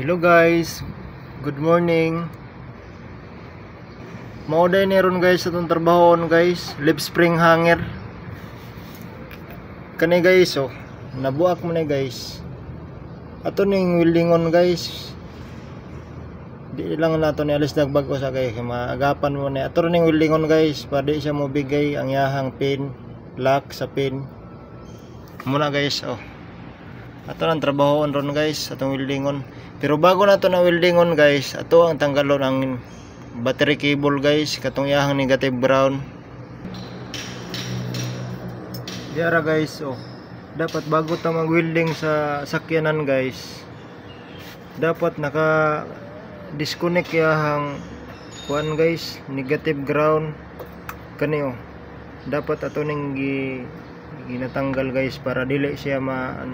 Hello guys, good morning. Mauday ni guys atong trabahon guys, lip spring hanger. Kani guys oh, nabuak mo na guys. Ato ning weldingon guys. Di lang nato ni alis nagbago sa guys, maagapan mo na. Ato ning weldingon guys, para di siya mo bigay ang yahang pin, lock sa pin. Muna guys oh. Ato ang trabahoon ron guys, atong weldingon. Pero bago na to na weldingon guys, ato ang tanggalon ang battery cable guys, katong yahang negative ground. Diara guys, oh. Dapat bago ta mag-welding sa sakyanan guys. Dapat naka disconnect yahang kuan guys, negative ground kani oh. Dapat ato ning gi ginatanggal guys para dili siya ma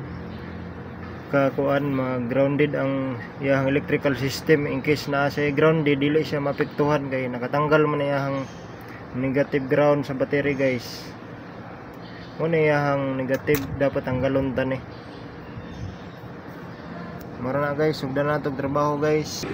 kakuan ma grounded ang iyang electrical system. In case na sa grounded dili siya mapektuhan kay nakatanggal man iyang negative ground sa battery guys. Mo na iyang negative dapat tanggalon ta ni Mara na guys, sugdan na trabaho guys.